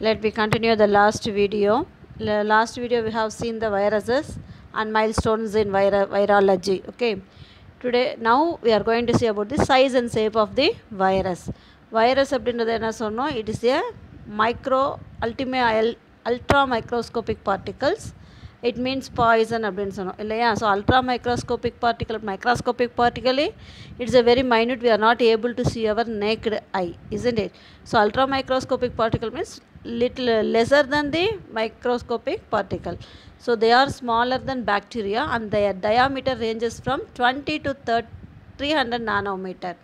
Let me continue the last video. La- last video we have seen the viruses and milestones in vira- virology. Okay. Today now we are going to see about the size and shape of the virus. Virus அப்படின்றது என்ன சொன்னோம் it is a micro அல்டிமே Al ultra microscopic particles it means poison அப்படின்னு சொன்னோம் இல்லையா so ultra microscopic particle microscopic பார்ட்டிகலி it's a very minute we are not able to see our naked eye isn't it so ultra microscopic particle means little lesser than the microscopic particle. So they are smaller than bacteria and their diameter ranges from 20 to 30 300 nanometer.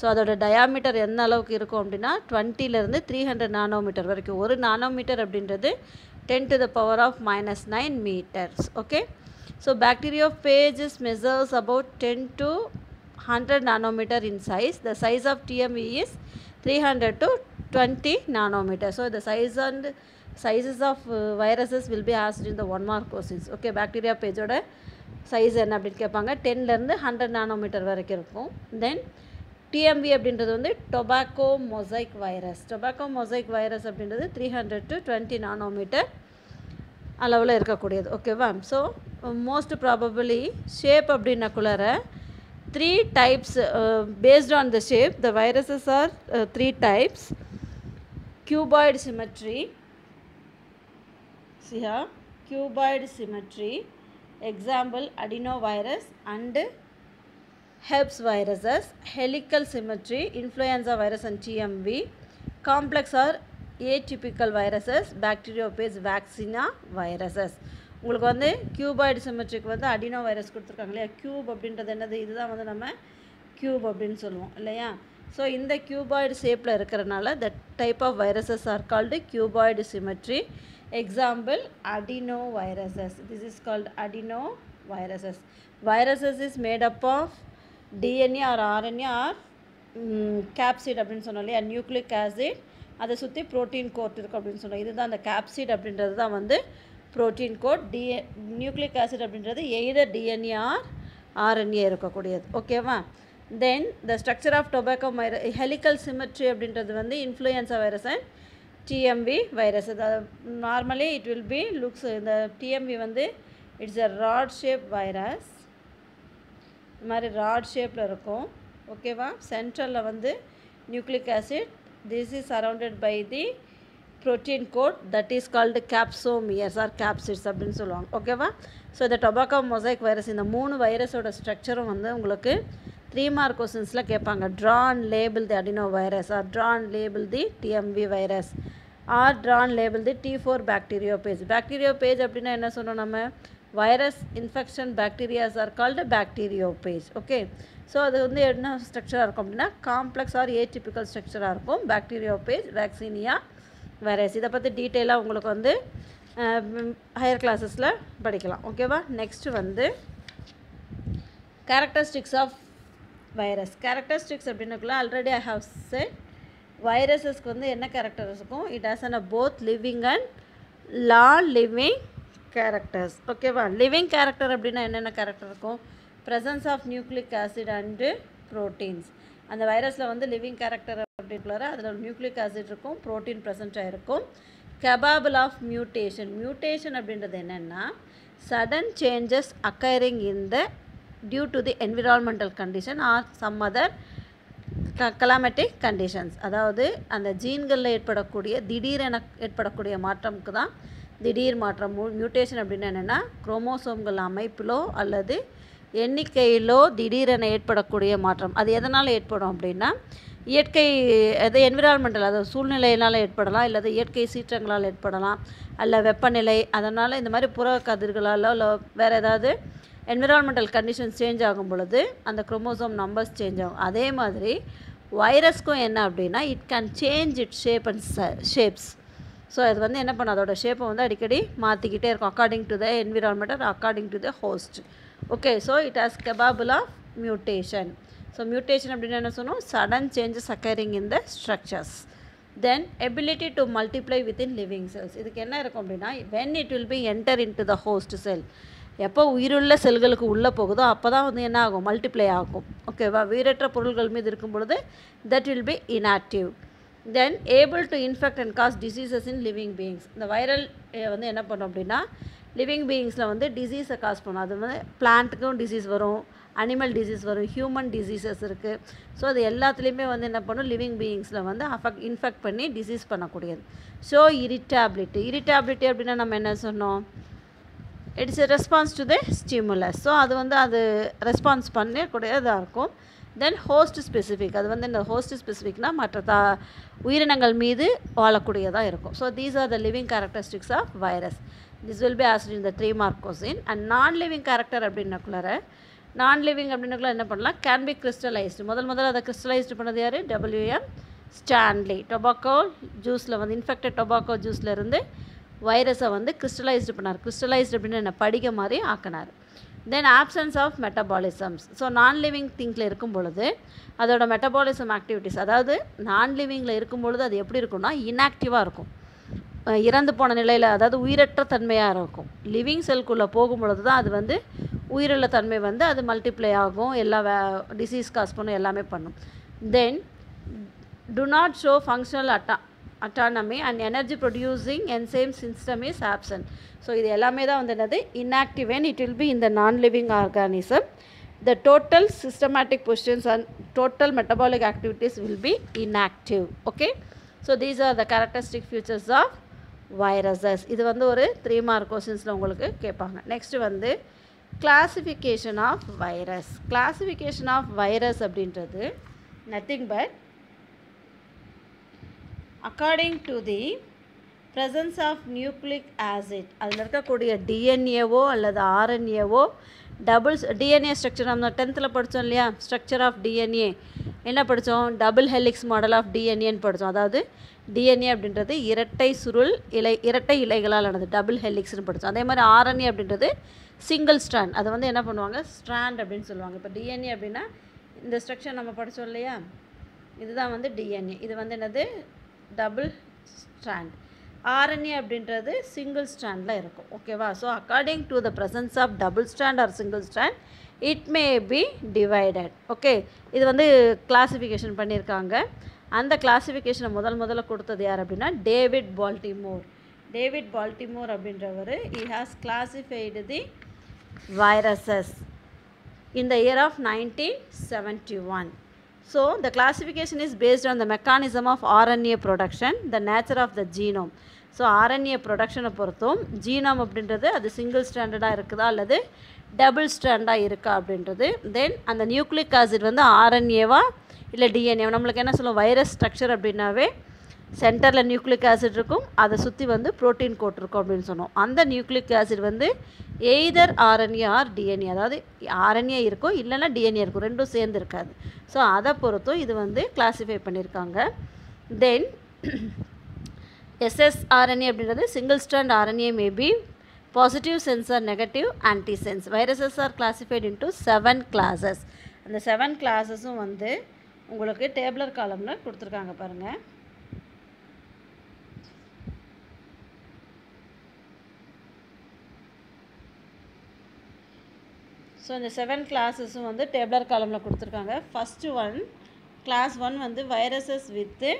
So அதோட diameter எந்த அளவுக்கு இருக்கும் அப்படின்னா டுவெண்ட்டிலேருந்து three hundred nanometre வரைக்கும். ஒரு nanometre அப்படின்றது ten to the power of minus nine metres okay so bacteria phages measures about ten to hundred nanometre in size the size of TME is three hundred to twenty nanometre so the size and sizes of viruses will be asked in the one mark questions okay bacteria பேஜோட சைஸ் என்ன அப்படின்னு கேட்பாங்க. டென்லேருந்து hundred nanometre வரைக்கும் இருக்கும். தென் TMP அப்படின்றது வந்து tobacco mosaic virus tobacco mosaic virus அப்படின்றது three hundred to twenty nanometre அளவில் இருக்கக்கூடியது. ஓகேவா so most probably shape அப்படின்னக்குள்ளார three types based on the shape the viruses are three types cuboid symmetry see here cuboid symmetry example adenovirus and herpes viruses helical symmetry influenza virus and tmv complex or atypical viruses bacteriophage vaccina viruses உங்களுக்கு வந்து cuboid சிமெட்ரிக்கு வந்து அடினோ virus கொடுத்துருக்காங்க இல்லையா cube அப்படின்றது என்னது இதுதான் வந்து நம்ம கியூப் அப்படின்னு சொல்லுவோம் இல்லையா ஸோ இந்த கியூபாய்டு ஷேப்பில் இருக்கிறனால the type of viruses are called cuboid symmetry example adenoviruses this is called adenoviruses viruses is made up of DNA or RNA or capsid அப்படின்னு சொன்னோம் இல்லையா? நியூக்ளிக் ஆசிட் அதை சுற்றி ப்ரோட்டீன் கோட் இருக்கும் அப்படின்னு சொன்னோம். இதுதான் அந்த கேப்சிட் அப்படின்றது தான் வந்து protein coat TA nucleic acid அப்படின்றது எய்தர் டிஎன்ஏ ஆர் ஆர்என்ஏ இருக்கக்கூடியது. ஓகேவா then the structure of tobacco virus helical symmetry அப்படின்றது வந்து influenza virus and TMV virus normally it will be looks இந்த டிஎம்வி வந்து it's a rod shape virus இது மாதிரி rod ஷேப்பில் இருக்கும். ஓகேவா சென்ட்ரலில் வந்து nucleic acid this is surrounded by the protein coat that is called capsomeres or capsids அப்படின்னு சொல்லுவாங்க. ஓகேவா ஸோ இந்த டொபாக்கோ மொசைக் வைரஸ் இந்த மூணு வைரஸோட ஸ்ட்ரக்சரும் வந்து உங்களுக்கு த்ரீ மார்க் கொஸ்டின்ஸில் கேட்பாங்க drawn label the adeno virus or drawn label the TMV virus or drawn label the T four bacteriophage bacteriophage அப்படின்னா என்ன சொன்னோம் நம்ம? Virus infection bacterias are called bacteriophage okay so அது வந்து என்ன ஸ்ட்ரக்சராக இருக்கும் அப்படின்னா காம்ப்ளெக்ஸ் ஆர் ஏடிபிக்கல் ஸ்ட்ரக்சராக இருக்கும். பாக்டீரியோ பேஜ் வேக்சினியா வைரஸ் இதை பற்றி டீட்டெயிலாக உங்களுக்கு வந்து ஹையர் கிளாஸஸில் படிக்கலாம். ஓகேவா நெக்ஸ்ட்டு வந்து கேரக்டரிஸ்டிக்ஸ் ஆஃப் வைரஸ். கேரக்டரிஸ்டிக்ஸ் அப்படின்னுக்குள்ள ஆல்ரெடி ஐ ஹவ் செட் வைரஸஸ்க்கு வந்து என்ன கேரக்டர்ஸ் இருக்கும்? It has an a both living and law living characters ஓகேவா லிவிங் கேரக்டர் அப்படின்னா என்னென்ன கேரக்டர் இருக்கும்? Presence of nucleic acid and proteins அந்த வைரஸில் வந்து லிவிங் கேரக்டர் அப்படின்றாரு அதில் நியூக்ளிக் ஆசிட் இருக்கும் ப்ரோட்டீன் ப்ரெசன்ட் ஆகிருக்கும் கெபாபிள் ஆஃப் மியூட்டேஷன் மியூட்டேஷன் அப்படின்றது என்னென்னா sudden changes occurring in the due to the environmental condition or some other climatic conditions அதாவது அந்த ஜீன்களில் ஏற்படக்கூடிய திடீரென ஏற்படக்கூடிய மாற்றமுக்கு தான் திடீர் மாற்றம் மியூட்டேஷன் அப்படின்னு என்னென்னா குரோமோசோம்கள் அமைப்பிலோ அல்லது எண்ணிக்கையிலோ திடீரென ஏற்படக்கூடிய மாற்றம். அது எதனால் ஏற்படும் அப்படின்னா இயற்கை அது என்விரான்மெண்டல் அதாவது சூழ்நிலையினால் ஏற்படலாம் இல்லாத இயற்கை சீற்றங்களால் ஏற்படலாம் அல்ல வெப்பநிலை அதனால் இந்த மாதிரி புற கதிர்களாலோ இல்லை வேறு ஏதாவது என்விரான்மெண்டல் கண்டிஷன்ஸ் சேஞ்ச் ஆகும் பொழுது அந்த குரோமோசோம் நம்பர்ஸ் சேஞ்ச் ஆகும். அதே மாதிரி வைரஸ்க்கும் என்ன அப்படின்னா it can change it shape and shapes so அது வந்து என்ன பண்ணும்? அதோட ஷேப்பை வந்து அடிக்கடி மாற்றிக்கிட்டே இருக்கும் according to the environment according to the host okay so it has capable of mutation so mutation அப்படின்னு என்ன சொன்னோம்? Sudden changes occurring in the structures then ability to multiply within living cells இதுக்கு என்ன இருக்கும் அப்படின்னா when it will be enter into the host cell எப்போ உயிருள்ள செல்களுக்கு உள்ளே போகுதோ அப்போ தான் வந்து என்ன ஆகும்? மல்டிப்ளை ஆகும். ஓகேவா உயிரற்ற பொருள்கள் மீது இருக்கும் பொழுது that will be inactive then able to infect and cause diseases in living beings இந்த வைரல் வந்து என்ன பண்ணும் அப்படின்னா லிவிங் பீயிங்ஸில் வந்து டிசீஸை காஸ் பண்ணும். அது வந்து பிளான்ட்டுக்கும் டிசீஸ் வரும். அனிமல் டிசீஸ் வரும் ஹியூமன் டிசீசஸ் இருக்குது ஸோ அது எல்லாத்துலேயுமே வந்து என்ன பண்ணும்? லிவிங் பீயிங்ஸில் வந்து அஃபெக்ட் இன்ஃபெக்ட் பண்ணி டிசீஸ் பண்ணக்கூடியது. ஸோ இரிட்டாபிலிட்டி இரிட்டாபிலிட்டி அப்படின்னா நம்ம என்ன சொன்னோம்? It's a response to the stimulus so அது வந்து அது ரெஸ்பான்ஸ் பண்ணக்கூடியதாக இருக்கும். தென் ஹோஸ்ட் ஸ்பெசிஃபிக் அது வந்து இந்த ஹோஸ்ட் ஸ்பெசிஃபிக்னால் மற்ற தா உயிரினங்கள் மீது வாழக்கூடியதாக இருக்கும். So these are the living characteristics of virus this will be asked in the three mark question and non living character அப்படின்னக்குள்ளார non living அப்படின்னுக்குள்ள என்ன பண்ணலாம்? கேன் பி கிறிஸ்டலைஸ்டு முதல் முதல்ல அதை கிறிஸ்டலைஸ்டு பண்ணது யார்? டபிள்யூஎம் ஸ்டான்லி டொபாக்கோ ஜூஸில் வந்து இன்ஃபெக்டட் டொபாக்கோ ஜூஸில் இருந்து வைரஸை வந்து கிறிஸ்டலைஸ்டு பண்ணார். கிறிஸ்டலைஸ்டு அப்படின்னு என்ன? படிக்க மாதிரி ஆக்கினார். Then absence of metabolisms so non living திங்கில் இருக்கும் பொழுது அதோட மெட்டபாலிசம் ஆக்டிவிட்டீஸ் அதாவது நான் லிவிங்கில் இருக்கும் பொழுது அது எப்படி இருக்கும்னா இன்ஆக்டிவாக இருக்கும். இறந்து போன நிலையில் அதாவது உயிரற்ற தன்மையாக இருக்கும். லிவிங் செல்குள்ளே போகும் பொழுது தான் அது வந்து உயிரிழத்தன்மை வந்து அது மல்டிப்ளை ஆகும் எல்லா டிசீஸ் காஸ் பண்ணும் எல்லாமே பண்ணும் then to not show functional atta autonomy and energy producing enzyme system is absent so இது எல்லாமே தான் வந்து என்னது inactive and it will be இந்த non living organism the total systematic positions and total metabolic activities will be inactive okay so these are the characteristic features of viruses இது வந்து ஒரு three mark கொஸ்டின்ஸில் உங்களுக்கு கேட்பாங்க நெக்ஸ்ட்டு வந்து classification of virus classification of virus அப்படின்றது nothing but according to the presence of nucleic acid அதில் இருக்கக்கூடிய டிஎன்ஏவோ அல்லது ஆர்என்ஏவோ டபுள்ஸ் டிஎன்ஏ ஸ்ட்ரக்சர் நம்ம டென்த்தில் படித்தோம் இல்லையா? ஸ்ட்ரக்சர் ஆஃப் டிஎன்ஏ என்ன படித்தோம் டபுள் ஹெலிக்ஸ் மாடல் ஆஃப் டிஎன்ஏன்னு படித்தோம் அதாவது டிஎன்ஏ அப்படின்றது இரட்டை சுருள் இலை இரட்டை இலைகளால் ஆனது டபுள் ஹெலிக்ஸ்னு படித்தோம் அதே மாதிரி ஆர்என்ஏ அப்படின்றது சிங்கிள் ஸ்ட்ராண்ட் அதை வந்து என்ன பண்ணுவாங்க? ஸ்ட்ராண்ட் அப்படின்னு சொல்லுவாங்க. இப்போ டிஎன்ஏ அப்படின்னா இந்த ஸ்ட்ரக்சர் நம்ம படித்தோம் இல்லையா? இதுதான் வந்து டிஎன்ஏ இது வந்து என்னது? டபுள் ஸ்ட்ராண்ட் ஆர்என்ஏ அப்படின்றது சிங்கிள் ஸ்ட்ராண்டில் இருக்கும். ஓகேவா so according to the presence of double strand or single strand it may be divided okay இது வந்து கிளாஸிஃபிகேஷன் பண்ணியிருக்காங்க. அந்த கிளாஸிஃபிகேஷனை முதல் முதல்ல கொடுத்தது யார் அப்படின்னா டேவிட் பால்டிமோர் டேவிட் பால்டிமோர் அப்படின்றவர் he has classified the viruses in the year of 1971. So, the classification is based on the mechanism of RNA production, the nature of the genome. So RNA ப்ரொடக்ஷனை பொறுத்தும் genome அப்படின்றது அது single ஸ்டாண்டர்டாக இருக்குதா அல்லது double ஸ்டாண்டாக இருக்கா அப்படின்றது தென் அந்த நியூக்ளிக் ஆசிட் வந்து ஆர்என்ஏவா இல்லை டிஎன்ஏ நம்மளுக்கு என்ன சொல்லுவோம் வைரஸ் ஸ்ட்ரக்சர் அப்படின்னாவே சென்டரில் நியூக்ளிக் ஆசிட் இருக்கும். அதை சுற்றி வந்து புரோட்டீன் கோட் இருக்கும் அப்படின்னு சொன்னோம். அந்த நியூக்ளிக் ஆசிட் வந்து எய்தர் ஆர்என்ஏ ஆர் டிஎன்ஏ அதாவது ஆர்என்ஏ இருக்கும் இல்லைன்னா டிஎன்ஏ இருக்கும் ரெண்டும் சேர்ந்து இருக்காது. ஸோ அதை பொறுத்தும் இது வந்து கிளாஸிஃபை பண்ணியிருக்காங்க. தென் எஸ்எஸ்ஆர்என்ஏ அப்படின்றது single strand RNA maybe positive sense or negative antisense viruses are classified into seven classes அந்த செவன் கிளாஸஸும் வந்து உங்களுக்கு டேபிளர் காலமில் கொடுத்துருக்காங்க பாருங்கள் ஸோ இந்த செவன் கிளாஸஸும் வந்து டேபிளர் காலமில் கொடுத்துருக்காங்க. ஃபஸ்ட்டு ஒன் கிளாஸ் ஒன் வந்து viruses with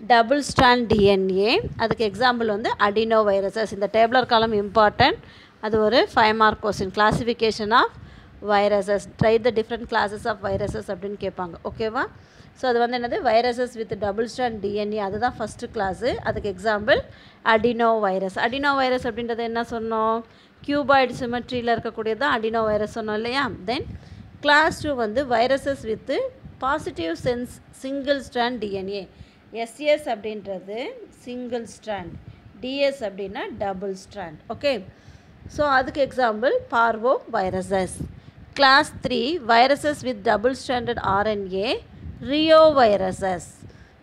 double strand DNA அதுக்கு எக்ஸாம்பிள் வந்து அடினோ வைரஸஸ் இந்த டேபிளர் காலம் இம்பார்ட்டன்ட் அது ஒரு five mark question classification of viruses try the different classes of viruses அப்படின்னு கேட்பாங்க. ஓகேவா ஸோ அது வந்து என்னது? Viruses with double strand DNA அதுதான் ஃபஸ்ட்டு கிளாஸு அதுக்கு எக்ஸாம்பிள் அடினோ வைரஸ் அடினோ வைரஸ் அப்படின்றது என்ன சொன்னோம்? கியூபாய்டு சிமெட்ரியில் இருக்கக்கூடியது தான் அடினோ வைரஸ் சொன்னோம் இல்லையா? தென் கிளாஸ் டூ வந்து viruses with positive sense single strand DNA SS அப்படின்றது சிங்கிள் ஸ்ட்ராண்ட் டிஎஸ் அப்படின்னா டபுள் ஸ்ட்ராண்ட் ஓகே ஸோ அதுக்கு example parvoviruses class three viruses with double standard RNA reoviruses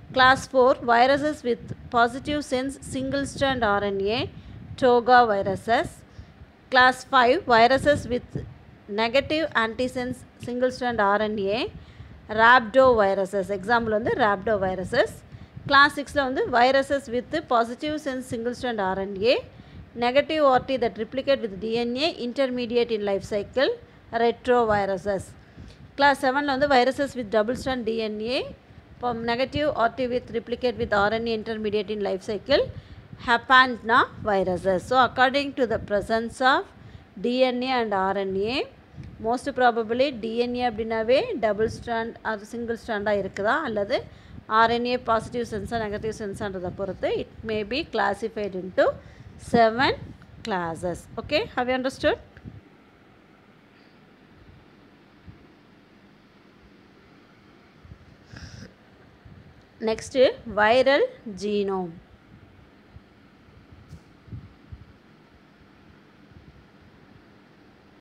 class four viruses with positive sense single strand RNA togaviruses class five viruses with negative antisense single strand RNA rhabdoviruses example வந்து ராப்டோ viruses class சிக்ஸில் வந்து viruses with positive sense single strand RNA negative RT that replicate with DNA intermediate in life cycle retroviruses class செவனில் வந்து viruses with double strand DNA negative RT with replicate with RNA intermediate in life cycle Hapantna viruses. So according to the presence of DNA and RNA most probably DNA அப்படின்னாவே double strand அது single ஸ்ட்ராண்டாக இருக்குதா அல்லது RNA positive சென்ஸா negative சென்ஸான்றதை பொறுத்து it may be classified into seven classes okay have you understood next viral genome